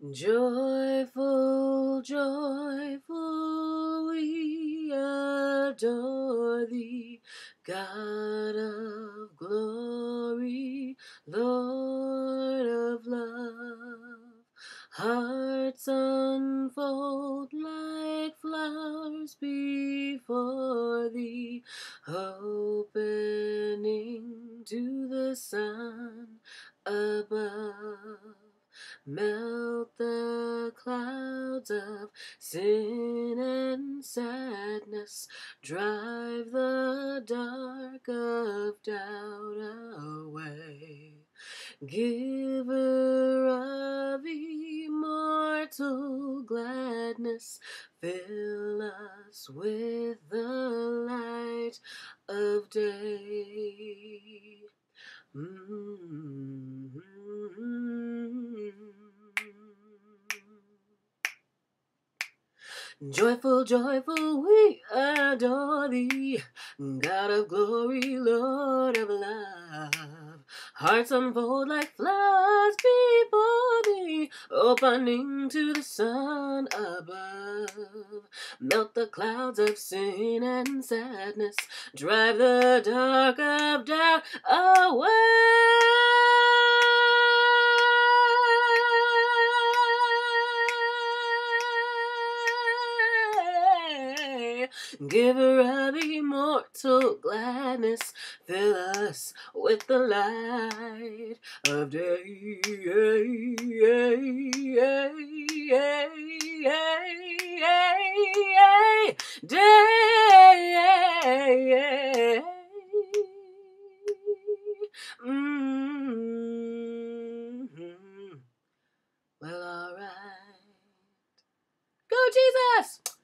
Joyful, joyful, we adore thee, God of glory, Lord of love. Hearts unfold like flowers before thee, opening to the sun above. Melt the clouds of sin and sadness. Drive the dark of doubt away. Giver of immortal gladness, fill us with the light of day. Mm-hmm. Joyful, joyful, we adore thee, God of glory, Lord of love. Hearts unfold like flowers before thee, opening to the sun above. Melt the clouds of sin and sadness, drive the dark of doubt away. Giver of immortal gladness, fill us with the light of day. Day. Mm-hmm. Well, alright. Go, Jesus!